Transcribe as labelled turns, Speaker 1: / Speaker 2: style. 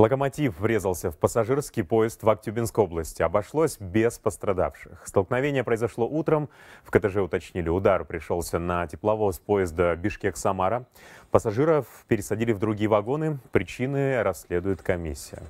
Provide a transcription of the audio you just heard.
Speaker 1: Локомотив врезался в пассажирский поезд в Актюбинской области. Обошлось без пострадавших. Столкновение произошло утром. В КТЖ уточнили, удар пришелся на тепловоз поезда Бишкек-Самара. Пассажиров пересадили в другие вагоны. Причины расследует комиссия.